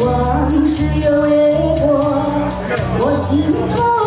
往事又掠过我心头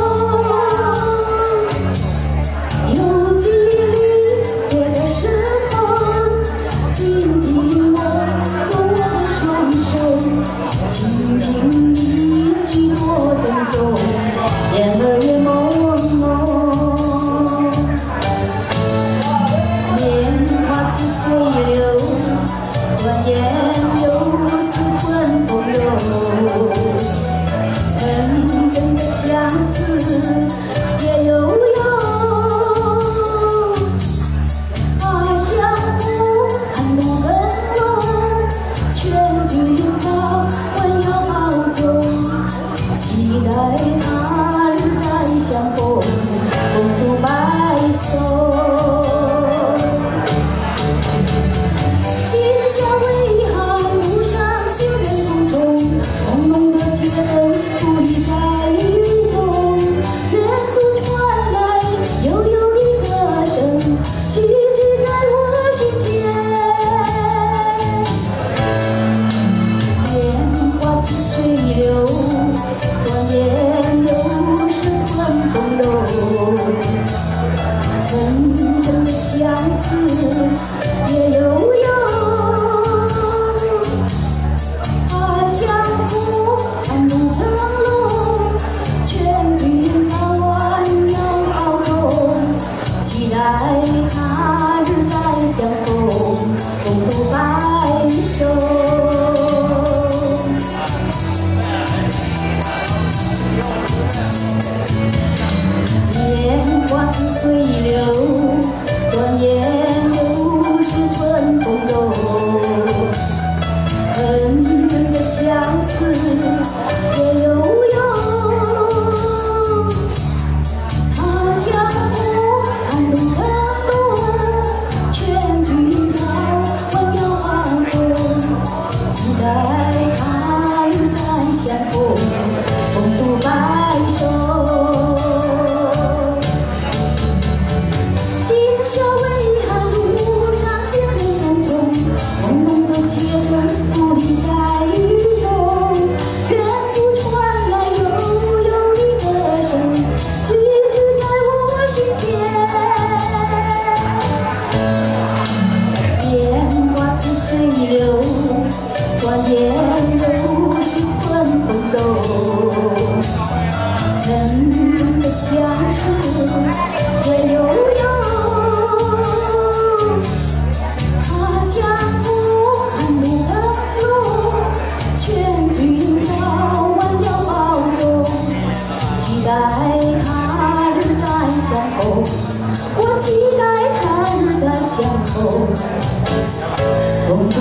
睡。转眼又是春风柔真正的相守在悠悠他乡路路期待他日再相逢我期待他日再相逢共度